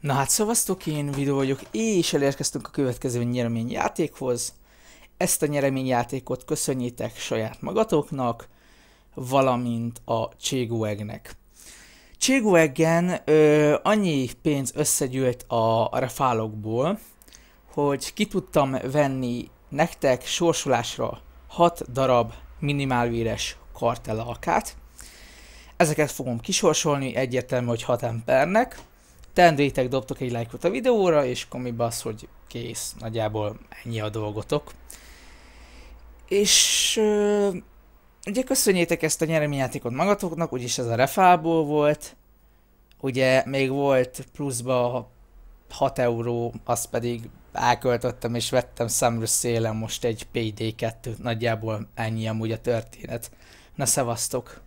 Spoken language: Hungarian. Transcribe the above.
Na hát szavaztok, én videó vagyok, és elérkeztünk a következő nyereményjátékhoz. Ezt a nyereményjátékot köszönjétek saját magatoknak, valamint a Cséguegnek. Cségueggen annyi pénz összegyűlt a, a refálokból, hogy ki tudtam venni nektek sorsolásra 6 darab minimálvéres kartelalkát. Ezeket fogom kisorsolni, egyértelmű, hogy 6 embernek Tendrétek dobtok egy lájkot a videóra, és komi basz, hogy kész, nagyjából ennyi a dolgotok. És ö, ugye köszönjétek ezt a nyereményjátékot magatoknak, úgyis ez a refából volt. Ugye még volt pluszba 6 euró, azt pedig elköltöttem és vettem szemről szélen most egy PD2, nagyjából ennyi amúgy a történet. Na szevasztok!